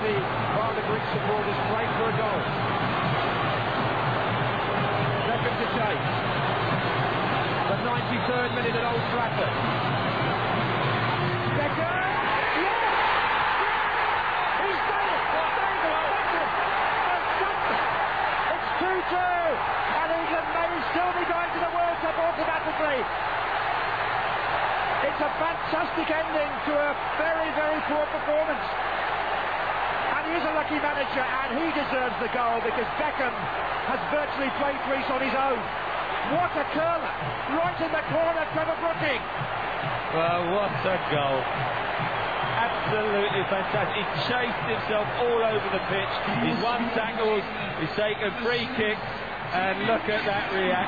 the, while the Greek supporters a goal. Second to take. The 93rd minute at Old Trafford. Beckham! Yes! He's done it! David Beckham has done it! It's 2-2! And England may still be going to the World Cup automatically. It's a fantastic ending to a very, very poor performance. Lucky manager, and he deserves the goal because Beckham has virtually played Greece on his own. What a curler! Right in the corner, Trevor Brooking. Well, what a goal. Absolutely fantastic. He chased himself all over the pitch. He's won tackles, he's taken free kicks, and look at that reaction.